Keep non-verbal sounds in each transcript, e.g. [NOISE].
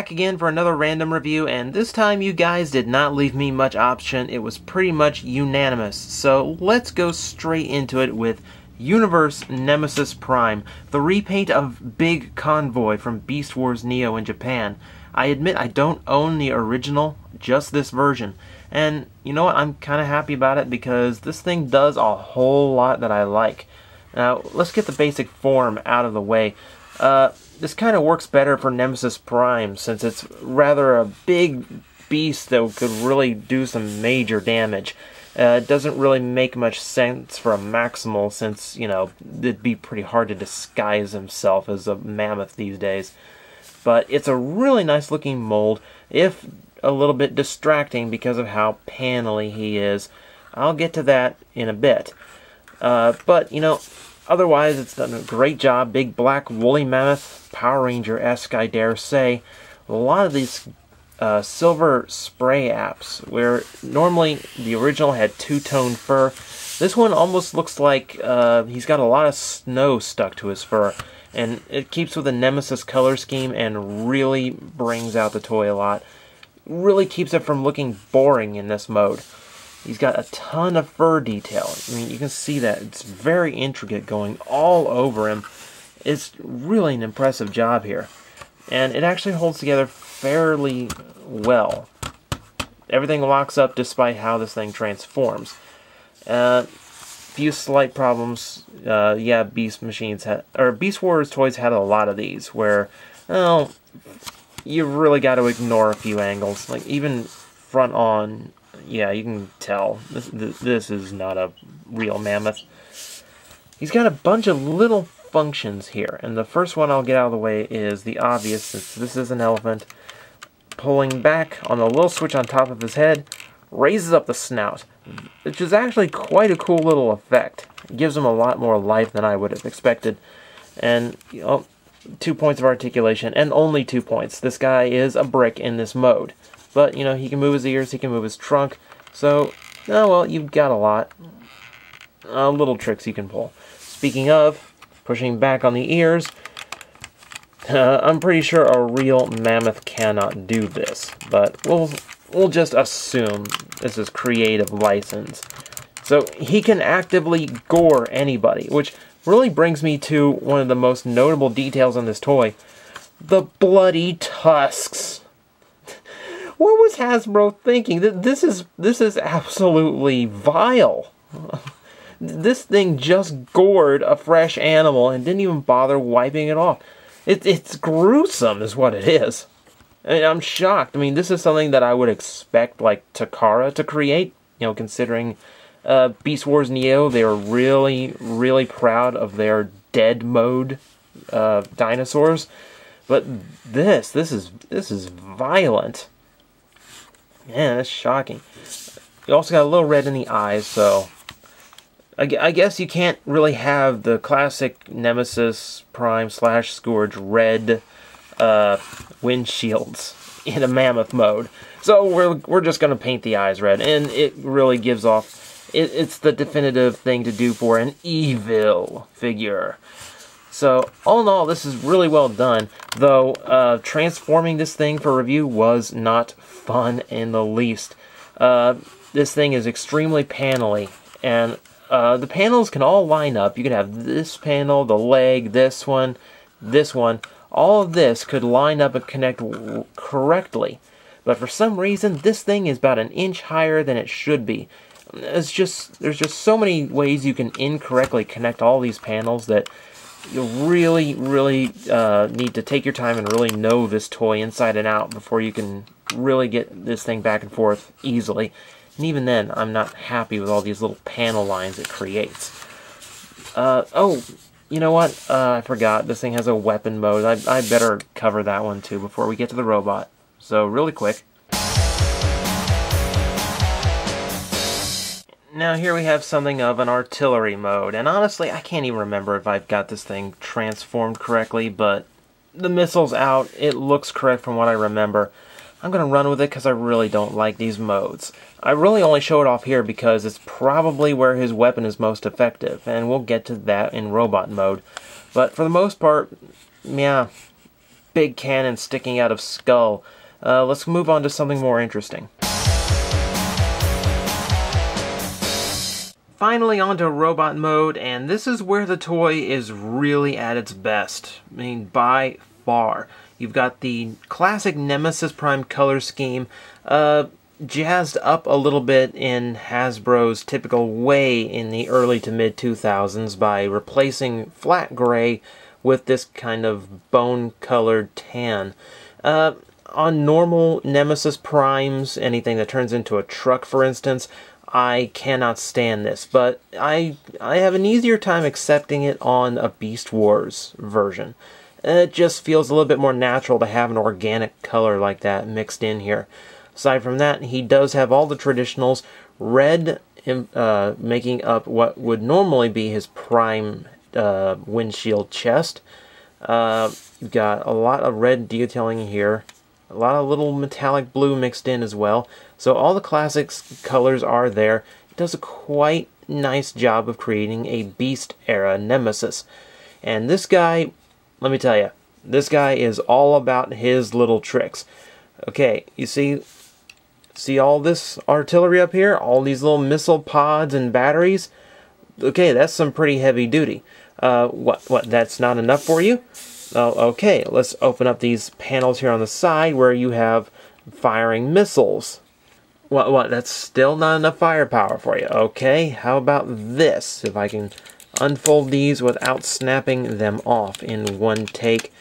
Back again for another random review, and this time you guys did not leave me much option. It was pretty much unanimous. So let's go straight into it with Universe Nemesis Prime, the repaint of Big Convoy from Beast Wars Neo in Japan. I admit I don't own the original, just this version. And you know what, I'm kind of happy about it because this thing does a whole lot that I like. Now, let's get the basic form out of the way. Uh, this kind of works better for Nemesis Prime since it's rather a big beast that could really do some major damage. Uh, it doesn't really make much sense for a Maximal since, you know, it'd be pretty hard to disguise himself as a mammoth these days. But it's a really nice looking mold, if a little bit distracting because of how panely he is. I'll get to that in a bit. Uh, but, you know, otherwise it's done a great job. Big black woolly mammoth, Power Ranger-esque, I dare say. A lot of these uh, silver spray apps, where normally the original had two-tone fur. This one almost looks like uh, he's got a lot of snow stuck to his fur. And it keeps with the Nemesis color scheme and really brings out the toy a lot. Really keeps it from looking boring in this mode. He's got a ton of fur detail. I mean, you can see that. It's very intricate going all over him. It's really an impressive job here. And it actually holds together fairly well. Everything locks up despite how this thing transforms. Uh, few slight problems. Uh, yeah, Beast Machines had, or Beast Wars toys had a lot of these where, well, you really got to ignore a few angles. Like even front on, yeah, you can tell this this is not a real mammoth. He's got a bunch of little functions here, and the first one I'll get out of the way is the obvious, since this is an elephant. Pulling back on the little switch on top of his head raises up the snout, which is actually quite a cool little effect. It gives him a lot more life than I would have expected. And, you know, two points of articulation, and only two points. This guy is a brick in this mode. But, you know, he can move his ears, he can move his trunk, so, oh well, you've got a lot. Uh, little tricks you can pull. Speaking of, pushing back on the ears, uh, I'm pretty sure a real mammoth cannot do this, but we'll we'll just assume this is creative license. So he can actively gore anybody, which really brings me to one of the most notable details on this toy. The bloody tusks. What was Hasbro thinking? This is this is absolutely vile. [LAUGHS] This thing just gored a fresh animal and didn't even bother wiping it off. It, it's gruesome, is what it is. I mean, I'm shocked. I mean, this is something that I would expect, like, Takara to create, you know, considering uh, Beast Wars Neo, they were really, really proud of their dead mode uh, dinosaurs. But this, this is, this is violent. Man, that's shocking. You also got a little red in the eyes, so I guess you can't really have the classic Nemesis Prime slash Scourge red uh, windshields [LAUGHS] in a mammoth mode. So we're, we're just going to paint the eyes red, and it really gives off, it, it's the definitive thing to do for an evil figure. So, all in all, this is really well done, though uh, transforming this thing for review was not fun in the least. Uh, this thing is extremely panely, and uh, the panels can all line up. You could have this panel, the leg, this one, this one. All of this could line up and connect correctly. But for some reason, this thing is about an inch higher than it should be. It's just there's just so many ways you can incorrectly connect all these panels that you really, really uh, need to take your time and really know this toy inside and out before you can really get this thing back and forth easily. And even then, I'm not happy with all these little panel lines it creates. Uh, oh, you know what? Uh, I forgot. This thing has a weapon mode. I, I better cover that one too before we get to the robot. So, really quick. Now here we have something of an artillery mode, and honestly I can't even remember if I've got this thing transformed correctly, but the missile's out, it looks correct from what I remember. I'm going to run with it because I really don't like these modes. I really only show it off here because it's probably where his weapon is most effective, and we'll get to that in robot mode. But for the most part, yeah, big cannon sticking out of skull. Uh, let's move on to something more interesting. Finally onto robot mode, and this is where the toy is really at its best. I mean, by far. You've got the classic Nemesis Prime color scheme, uh, jazzed up a little bit in Hasbro's typical way in the early to mid 2000s by replacing flat gray with this kind of bone colored tan. Uh, on normal Nemesis Primes, anything that turns into a truck, for instance, I cannot stand this, but I I have an easier time accepting it on a Beast Wars version. It just feels a little bit more natural to have an organic color like that mixed in here. Aside from that, he does have all the traditionals. Red uh, making up what would normally be his prime uh, windshield chest. Uh, you've got a lot of red detailing here. A lot of little metallic blue mixed in as well. So all the classics colors are there. It does a quite nice job of creating a Beast era Nemesis. And this guy, let me tell you, this guy is all about his little tricks. Okay, you see see all this artillery up here? All these little missile pods and batteries? Okay, that's some pretty heavy duty. Uh, what, what, that's not enough for you? Okay, let's open up these panels here on the side where you have firing missiles. What, what, that's still not enough firepower for you. Okay, how about this? If I can unfold these without snapping them off in one take.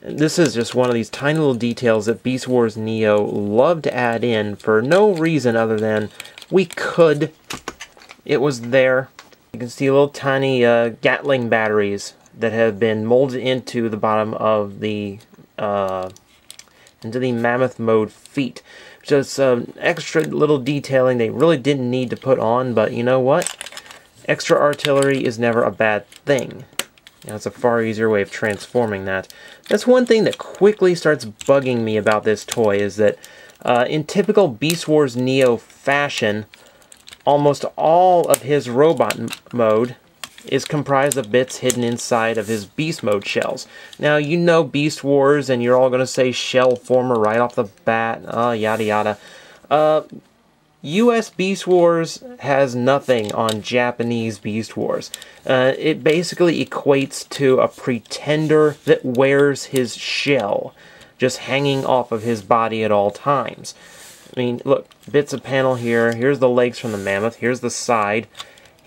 This is just one of these tiny little details that Beast Wars Neo loved to add in for no reason other than we could. It was there. You can see little tiny uh, Gatling batteries that have been molded into the bottom of the uh, into the mammoth mode feet. Just um, extra little detailing they really didn't need to put on, but you know what? Extra artillery is never a bad thing. That's a far easier way of transforming that. That's one thing that quickly starts bugging me about this toy is that uh, in typical Beast Wars Neo fashion, almost all of his robot mode is comprised of bits hidden inside of his Beast Mode shells. Now, you know Beast Wars, and you're all going to say shell former right off the bat, uh, yada yada. Uh, US Beast Wars has nothing on Japanese Beast Wars. Uh, it basically equates to a pretender that wears his shell, just hanging off of his body at all times. I mean, look, bits of panel here. Here's the legs from the mammoth. Here's the side.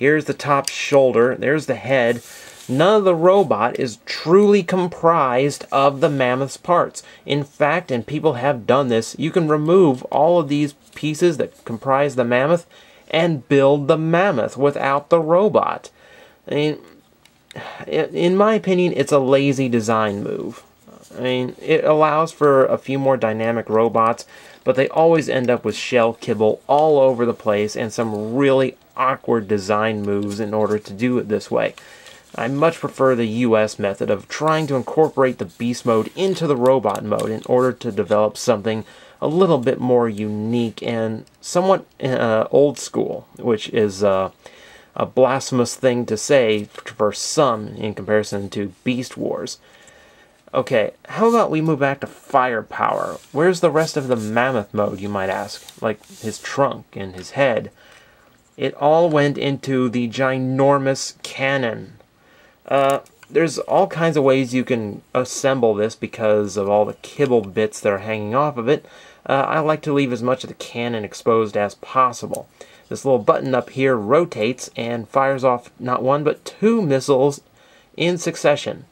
Here's the top shoulder. There's the head. None of the robot is truly comprised of the mammoth's parts. In fact, and people have done this, you can remove all of these pieces that comprise the mammoth and build the mammoth without the robot. I mean, in my opinion, it's a lazy design move. I mean, it allows for a few more dynamic robots, but they always end up with shell kibble all over the place and some really awkward design moves in order to do it this way. I much prefer the US method of trying to incorporate the beast mode into the robot mode in order to develop something a little bit more unique and somewhat uh, old school, which is uh, a blasphemous thing to say for some in comparison to Beast Wars. Okay, how about we move back to firepower? Where's the rest of the mammoth mode, you might ask? Like his trunk and his head. It all went into the ginormous cannon. Uh, there's all kinds of ways you can assemble this because of all the kibble bits that are hanging off of it. Uh, I like to leave as much of the cannon exposed as possible. This little button up here rotates and fires off not one but two missiles in succession.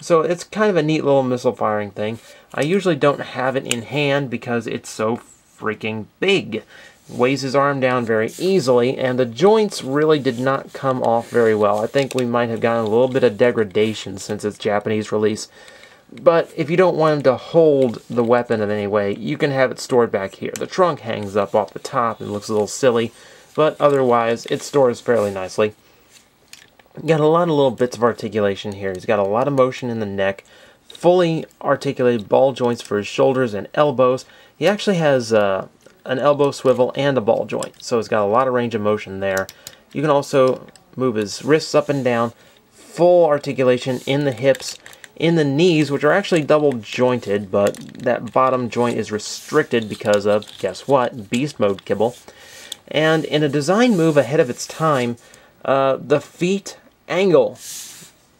So it's kind of a neat little missile firing thing. I usually don't have it in hand because it's so freaking big. Weighs his arm down very easily, and the joints really did not come off very well. I think we might have gotten a little bit of degradation since its Japanese release. But if you don't want him to hold the weapon in any way, you can have it stored back here. The trunk hangs up off the top and looks a little silly, but otherwise it stores fairly nicely. Got a lot of little bits of articulation here. He's got a lot of motion in the neck, fully articulated ball joints for his shoulders and elbows. He actually has uh, an elbow swivel and a ball joint, so he's got a lot of range of motion there. You can also move his wrists up and down, full articulation in the hips, in the knees, which are actually double jointed, but that bottom joint is restricted because of, guess what, beast mode kibble. And in a design move ahead of its time, uh, the feet angle.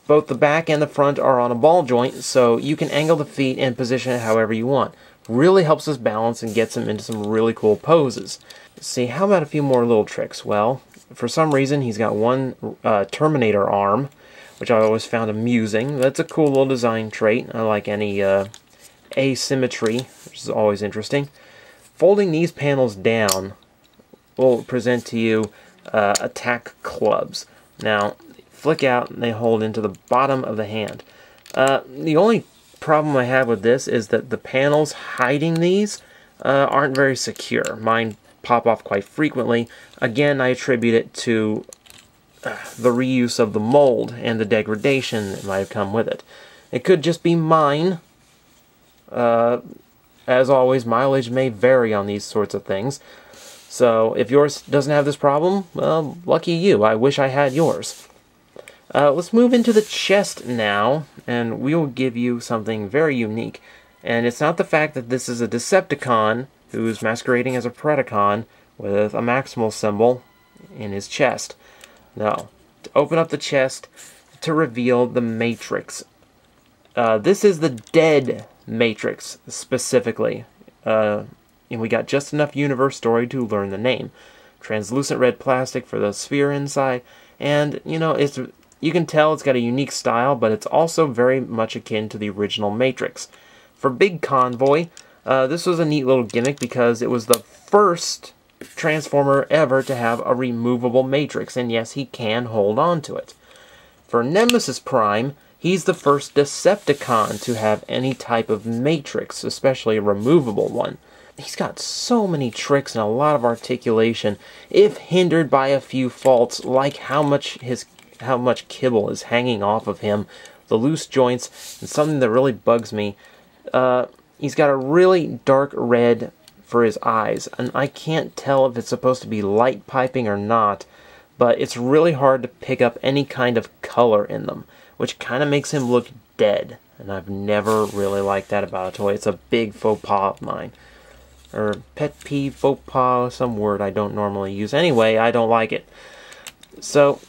Both the back and the front are on a ball joint, so you can angle the feet and position it however you want. Really helps us balance and gets him into some really cool poses. Let's see, how about a few more little tricks? Well, for some reason, he's got one uh, Terminator arm, which I always found amusing. That's a cool little design trait. I like any uh, asymmetry, which is always interesting. Folding these panels down will present to you uh, attack clubs. Now, flick out and they hold into the bottom of the hand. Uh, the only problem I have with this is that the panels hiding these uh, aren't very secure. Mine pop off quite frequently. Again, I attribute it to uh, the reuse of the mold and the degradation that might have come with it. It could just be mine. Uh, as always, mileage may vary on these sorts of things. So if yours doesn't have this problem, well, lucky you. I wish I had yours. Uh, let's move into the chest now, and we will give you something very unique. And it's not the fact that this is a Decepticon who's masquerading as a Predacon with a Maximal symbol in his chest. No. To open up the chest to reveal the Matrix. Uh, this is the dead Matrix, specifically. Uh, and we got just enough universe story to learn the name. Translucent red plastic for the sphere inside, and you know it's you can tell it's got a unique style, but it's also very much akin to the original Matrix. For Big Convoy, uh, this was a neat little gimmick because it was the first Transformer ever to have a removable Matrix, and yes, he can hold on to it. For Nemesis Prime, he's the first Decepticon to have any type of Matrix, especially a removable one. He's got so many tricks and a lot of articulation, if hindered by a few faults, like how much his how much kibble is hanging off of him, the loose joints, and something that really bugs me. Uh, he's got a really dark red for his eyes, and I can't tell if it's supposed to be light piping or not, but it's really hard to pick up any kind of color in them, which kind of makes him look dead, and I've never really liked that about a toy. It's a big faux pas of mine or pet peeve, faux pas, some word I don't normally use. Anyway, I don't like it. So,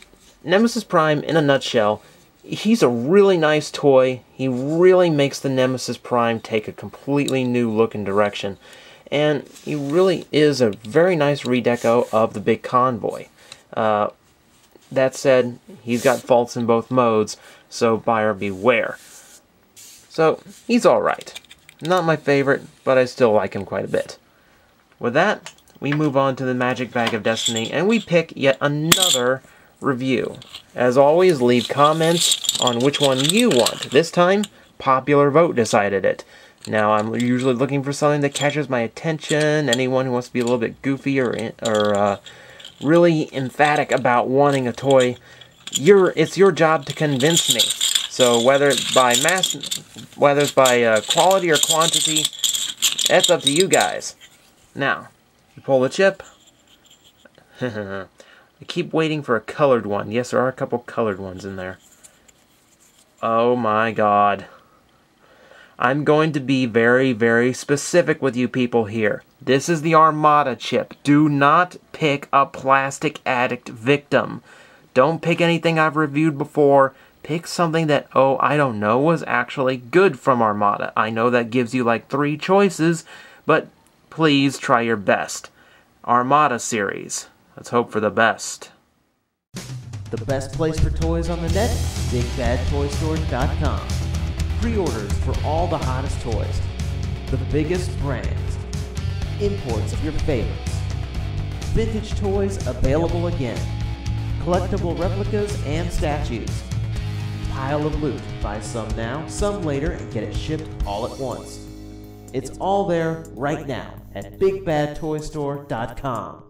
Nemesis Prime, in a nutshell, he's a really nice toy. He really makes the Nemesis Prime take a completely new look and direction. And he really is a very nice redeco of the big convoy. Uh, that said, he's got faults in both modes, so buyer beware. So, he's alright. Not my favorite, but I still like him quite a bit. With that, we move on to the Magic Bag of Destiny, and we pick yet another review. As always, leave comments on which one you want. This time, popular vote decided it. Now, I'm usually looking for something that catches my attention. Anyone who wants to be a little bit goofy or, or uh, really emphatic about wanting a toy, you're, it's your job to convince me. So whether it's by mass, whether it's by uh, quality or quantity, that's up to you guys. Now, you pull the chip. [LAUGHS] I keep waiting for a colored one. Yes, there are a couple colored ones in there. Oh my god. I'm going to be very, very specific with you people here. This is the Armada chip. Do not pick a plastic addict victim. Don't pick anything I've reviewed before pick something that, oh, I don't know, was actually good from Armada. I know that gives you like three choices, but please try your best. Armada series. Let's hope for the best. The best place for toys on the net? BigBadToyStore.com. Pre-orders for all the hottest toys. The biggest brands. Imports of your favorites. Vintage toys available again. Collectible replicas and statues pile of loot. Buy some now, some later, and get it shipped all at once. It's all there right now at BigBadToyStore.com.